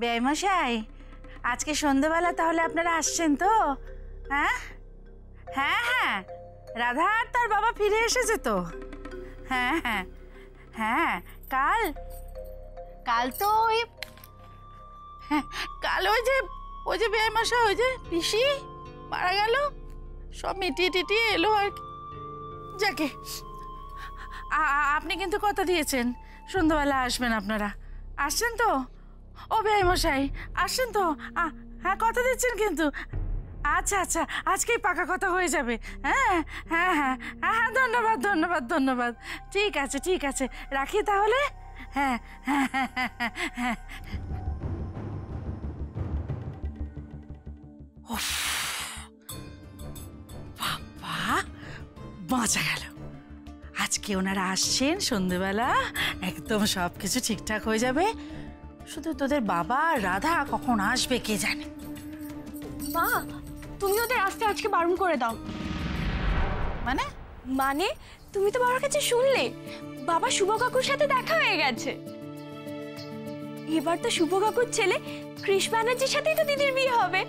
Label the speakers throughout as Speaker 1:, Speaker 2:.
Speaker 1: বেমশাই আজকে সন্ধেবেলা তাহলে আপনারা আসছেন তো? হ্যাঁ? হ্যাঁ হ্যাঁ রাধা আর তার বাবা ফিরে এসেছে তো। হ্যাঁ হ্যাঁ হ্যাঁ কাল কাল তো ওই হ্যাঁ কাল ওই যে ওই যে বেমশাই ওই যে পিসি মারা গেল, সব মিটিয়ে টিটিয়ে এলো আর। যাকে আপনি কিন্তু কথা দিয়েছেন, সন্ধ্যাবেলা আসবেন আপনারা। আসছেন তো? ও ভাই মশাই আসছেন তো। হ্যাঁ কথা দিচ্ছেন কিন্তু। আচ্ছা আচ্ছা আজকেই পাকা কথা হয়ে যাবে। হ্যাঁ হ্যাঁ হ্যাঁ হ্যাঁ হ্যাঁ ধন্যবাদ ধন্যবাদ ধন্যবাদ। ঠিক আছে ঠিক আছে, রাখি তাহলে? হ্যাঁ হ্যাঁ হ্যাঁ হ্যাঁ হ্যাঁ গেল। আজকে ওনারা আসছেন সন্ধেবেলা, একদম সব কিছু ঠিকঠাক হয়ে যাবে। শুধু তোদের বাবা আর রাধা কখন আসবে কে জানে?
Speaker 2: মা তুমি ওদের আসতে আজকে বারণ করে দাও।
Speaker 1: মানে?
Speaker 2: মানে তুমি তো বাবার কাছে শুনলে। বাবা শুভ কাকুর সাথে দেখা হয়ে গেছে। এবার তো শুভ কাকুর ছেলে কৃষ ব্যানার্জির সাথেই তো দিদির বিয়ে হবে।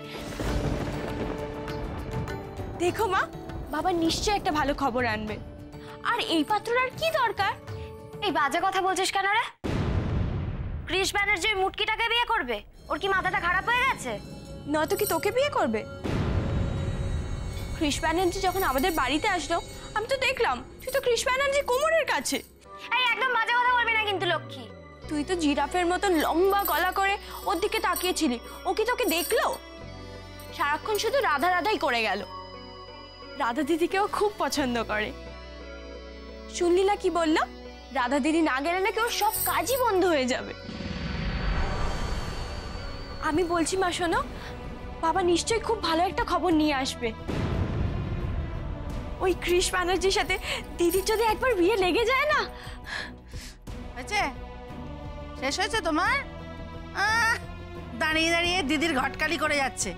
Speaker 2: দেখো মা বাবা নিশ্চয় একটা ভালো খবর আনবে। আর এই পাত্রর আর কি দরকার?
Speaker 3: এই বাজে কথা বলছিস কেন রে? ক্রিস ব্যানার্জি ওই মুটকিটাকে বিয়ে করবে? ওর কি মাথাটা খারাপ হয়ে গেছে?
Speaker 2: নয়তো কি তোকে বিয়ে করবে? কৃষ ব্যানার্জি যখন আমাদের বাড়িতে আসলো আমি তো দেখলাম তুই তো কৃষ ব্যানার্জি কোমরের কাছে।
Speaker 3: এই একদম বাজে কথা বলবি না কিন্তু লক্ষ্মী।
Speaker 2: তুই তো জিরাফের মতো লম্বা গলা করে ওর দিকে তাকিয়েছিলি। ও কি তোকে দেখল? সারাক্ষণ শুধু রাধা রাধাই করে গেল। রাধা দিদিকেও খুব পছন্দ করে। শুনলি না কি বলল? রাধা দিদি না গেলে নাকি ওর সব কাজই বন্ধ হয়ে যাবে। আমি বলছি মা শোনো বাবা নিশ্চয়ই খুব ভালো একটা খবর নিয়ে আসবে। ওই কৃষ ব্যানার্জির সাথে দিদির যদি একবার বিয়ে লেগে যায় না?
Speaker 1: হয়েছে? শেষ হয়েছে তোমার? দাঁড়িয়ে দাঁড়িয়ে দিদির ঘটকালি করে যাচ্ছে।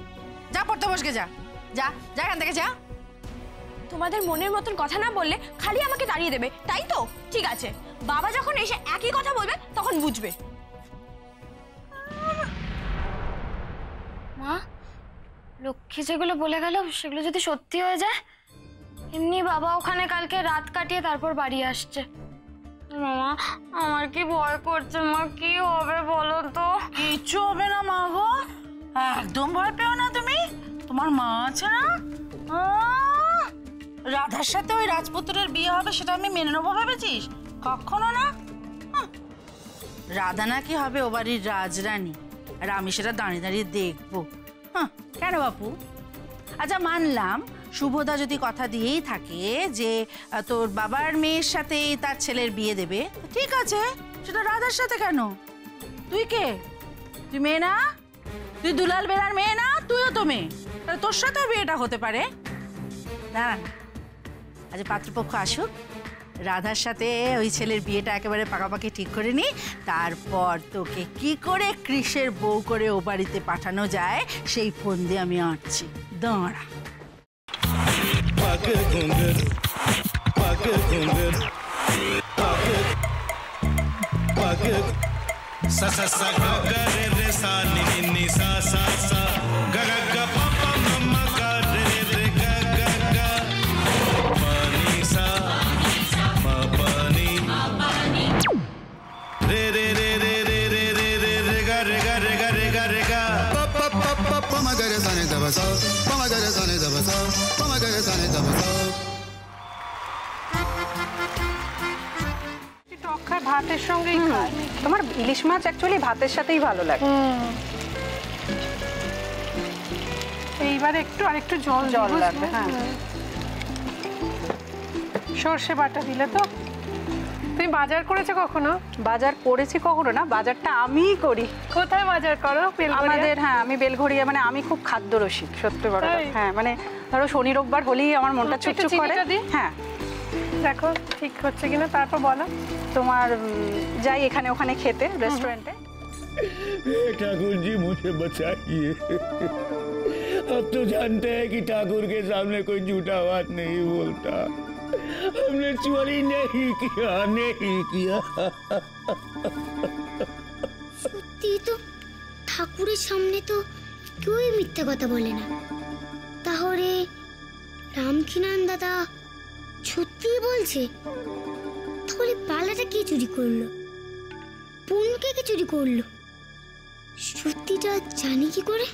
Speaker 1: যা পড়তে বসকে যা। যা যা এখান থেকে যা।
Speaker 2: তোমাদের মনের মতন কথা না বললে খালি আমাকে দাঁড়িয়ে দেবে তাই তো? ঠিক আছে। বাবা যখন এসে একই কথা বলবে তখন বুঝবে।
Speaker 3: লক্ষ্মী যেগুলো বলে গেল সেগুলো যদি সত্যি হয়ে যায় এমনি বাবা ওখানে কালকে রাত কাটিয়ে তারপর বাড়ি আসছে। মামা আমার কি ভয় করছে মা? কি হবে বলো তো?
Speaker 1: কিচ্ছু হবে না মা গো। একদম ভয় পেও না তুমি। তোমার মা আছে না? রাধার সাথে ওই রাজপুত্রের বিয়ে হবে সেটা আমি মেনে নেব ভেবেছিস? কখনো না। রাধা নাকি হবে ও বাড়ির রাজরানী। আর আমি সেটা দাঁড়িয়ে দাঁড়িয়ে দেখব। হ্যাঁ কেন বাপু? আচ্ছা মানলাম শুভদা যদি কথা দিয়েই থাকে যে তোর বাবার মেয়ের সাথেই তার ছেলের বিয়ে দেবে, ঠিক আছে, সেটা রাধার সাথে কেন? তুই কে? তুই মেয়ে না? তুই দুলাল বেলার মেয়ে না? তুইও তো মেয়ে। তোর সাথেও বিয়েটা হতে পারে? দাঁড়ান আজ পাত্রপক্ষ আসুক। রাধার সাথে ওই ছেলের বিয়েটা একেবারে পাকাপাকি ঠিক করে নি। তারপর তোকে কি করে কৃষের বউ করে ও বাড়িতে পাঠানো যায়, সেই ফোন দিয়ে আমি আঁটছি। দাঁড়া।
Speaker 4: sa sa sa ga ga re re sa ni ni sa
Speaker 5: sa ভাতের সঙ্গে তোমার ইলিশ মাছ অ্যাকচুয়ালি ভাতের সাথেই ভালো লাগে। এইবার একটু আর একটু জল জল লাগবে হ্যাঁ। সর্ষে বাটা দিলে তো তুমি বাজার করেছো কখনো বাজার করেছি কখনো না বাজারটা আমিই করি কোথায় বাজার করো আমাদের হ্যাঁ আমি বেলঘড়িয়া মানে আমি খুব খাদ্য রসিক সত্যি বড় কথা। হ্যাঁ মানে ধরো শনি রোববার হলেই আমার মনটা চুপচুপ করে হ্যাঁ দেখো ঠিক হচ্ছে কিনা তারপর বলো তোমার উম, যাই এখানে ওখানে খেতে রেস্টুরেন্টে
Speaker 6: हे ठाकुर जी मुझे बचाइए अब तो जानते हैं कि ठाकुर के सामने कोई झूठा बात नहीं बोलता हमने चोरी नहीं किया नहीं किया
Speaker 7: সত্যি তো ঠাকুরের সামনে তো কেউই মিথ্যে কথা বলে না তাহলে রামখিনান দাদা সত্যিই বলছে তাহলে পালাটা কে চুরি করলো পুনকে কে চুরি করলো সত্যিটা জানি কি করে